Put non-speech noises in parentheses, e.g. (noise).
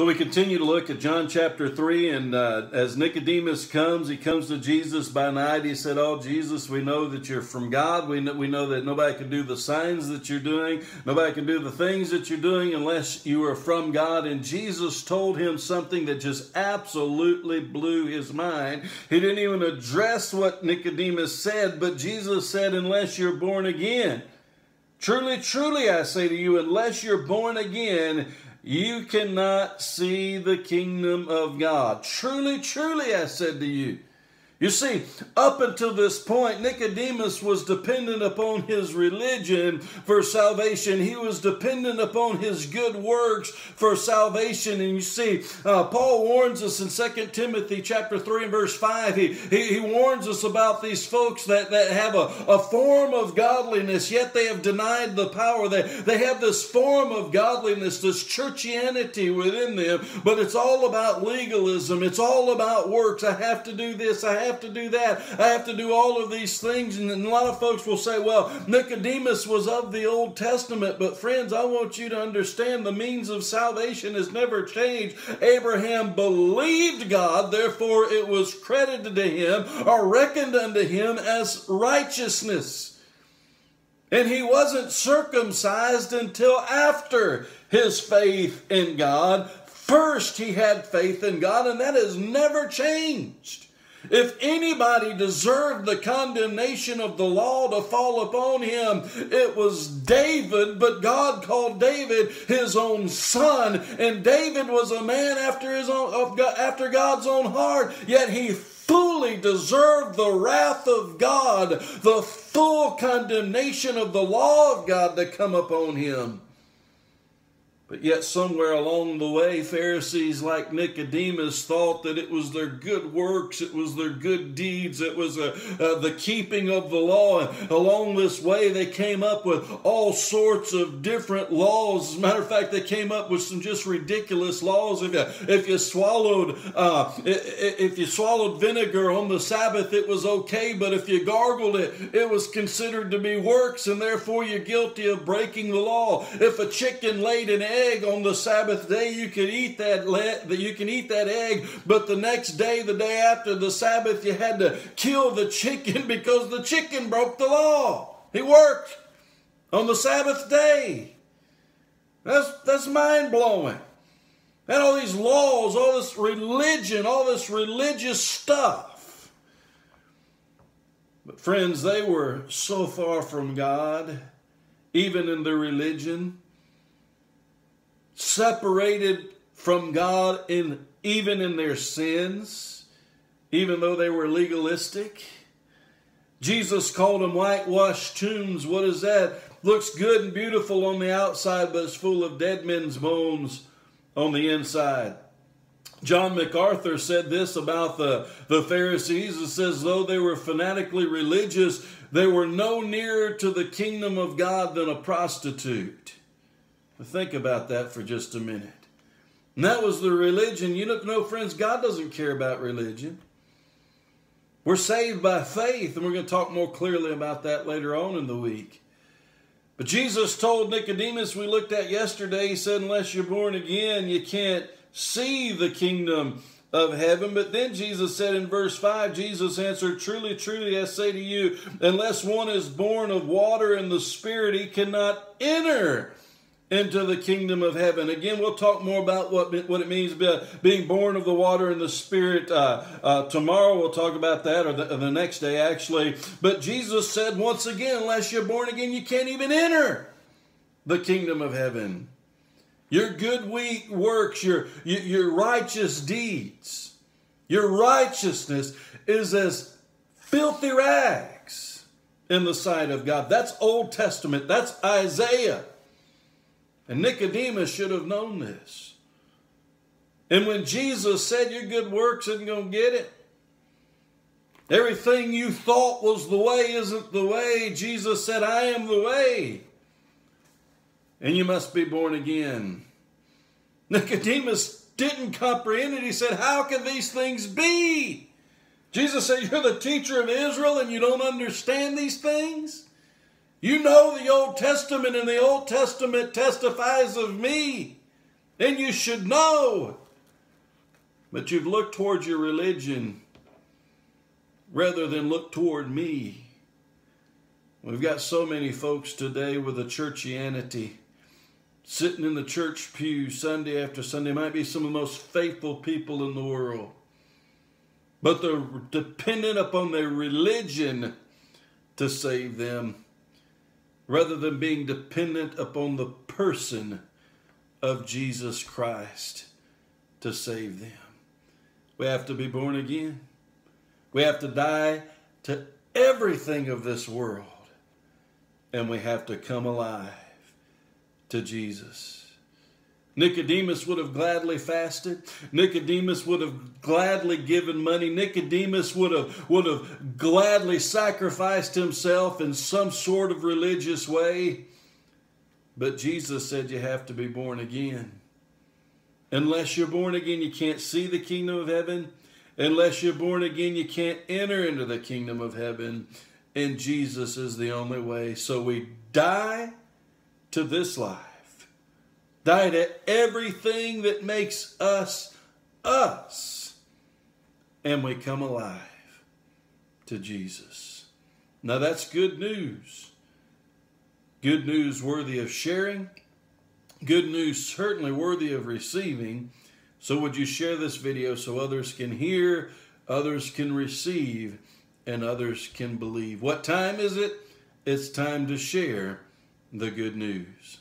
So we continue to look at John chapter 3, and uh, as Nicodemus comes, he comes to Jesus by night. He said, Oh, Jesus, we know that you're from God. We know, we know that nobody can do the signs that you're doing, nobody can do the things that you're doing unless you are from God. And Jesus told him something that just absolutely blew his mind. He didn't even address what Nicodemus said, but Jesus said, Unless you're born again. Truly, truly, I say to you, unless you're born again, you cannot see the kingdom of God. Truly, truly, I said to you, you see, up until this point, Nicodemus was dependent upon his religion for salvation. He was dependent upon his good works for salvation. And you see, uh, Paul warns us in 2 Timothy chapter 3 and verse 5. He, he, he warns us about these folks that, that have a, a form of godliness, yet they have denied the power. They, they have this form of godliness, this churchianity within them, but it's all about legalism. It's all about works. I have to do this. I have have to do that. I have to do all of these things. And a lot of folks will say, well, Nicodemus was of the Old Testament. But friends, I want you to understand the means of salvation has never changed. Abraham believed God, therefore it was credited to him or reckoned unto him as righteousness. And he wasn't circumcised until after his faith in God. First, he had faith in God, and that has never changed. If anybody deserved the condemnation of the law to fall upon him, it was David, but God called David his own son, and David was a man after his own after God's own heart, yet he fully deserved the wrath of God, the full condemnation of the law of God to come upon him. But yet, somewhere along the way, Pharisees like Nicodemus thought that it was their good works, it was their good deeds, it was uh, uh, the keeping of the law. And along this way, they came up with all sorts of different laws. As a matter of fact, they came up with some just ridiculous laws. If you, if you swallowed uh, if you swallowed vinegar on the Sabbath, it was okay, but if you gargled it, it was considered to be works, and therefore you're guilty of breaking the law. If a chicken laid an egg, egg on the Sabbath day, you can eat that that you can eat that egg, but the next day, the day after the Sabbath, you had to kill the chicken (laughs) because the chicken broke the law. He worked on the Sabbath day. That's that's mind blowing. And all these laws, all this religion, all this religious stuff. But friends, they were so far from God, even in their religion separated from God in even in their sins, even though they were legalistic. Jesus called them whitewashed tombs. What is that? Looks good and beautiful on the outside, but it's full of dead men's bones on the inside. John MacArthur said this about the, the Pharisees. It says, though they were fanatically religious, they were no nearer to the kingdom of God than a prostitute. Think about that for just a minute. And that was the religion. You know, friends, God doesn't care about religion. We're saved by faith, and we're going to talk more clearly about that later on in the week. But Jesus told Nicodemus, we looked at yesterday, he said, unless you're born again, you can't see the kingdom of heaven. But then Jesus said in verse 5, Jesus answered, Truly, truly, I say to you, unless one is born of water and the Spirit, he cannot enter into the kingdom of heaven. Again, we'll talk more about what, what it means be, being born of the water and the Spirit. Uh, uh, tomorrow we'll talk about that, or the, or the next day actually. But Jesus said once again, unless you're born again, you can't even enter the kingdom of heaven. Your good works, your, your righteous deeds, your righteousness is as filthy rags in the sight of God. That's Old Testament. That's Isaiah. And Nicodemus should have known this. And when Jesus said your good works isn't going to get it, everything you thought was the way isn't the way. Jesus said, I am the way. And you must be born again. Nicodemus didn't comprehend it. He said, How can these things be? Jesus said, You're the teacher of Israel and you don't understand these things? You know the Old Testament, and the Old Testament testifies of me. and you should know. But you've looked towards your religion rather than look toward me. We've got so many folks today with a churchianity sitting in the church pew Sunday after Sunday, might be some of the most faithful people in the world. But they're dependent upon their religion to save them rather than being dependent upon the person of Jesus Christ to save them. We have to be born again. We have to die to everything of this world. And we have to come alive to Jesus. Nicodemus would have gladly fasted. Nicodemus would have gladly given money. Nicodemus would have, would have gladly sacrificed himself in some sort of religious way. But Jesus said you have to be born again. Unless you're born again, you can't see the kingdom of heaven. Unless you're born again, you can't enter into the kingdom of heaven. And Jesus is the only way. So we die to this life, die to everything that makes us us, and we come alive to Jesus. Now that's good news. Good news worthy of sharing Good news certainly worthy of receiving. So would you share this video so others can hear, others can receive, and others can believe? What time is it? It's time to share the good news.